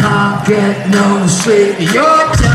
can't get no sleep. You're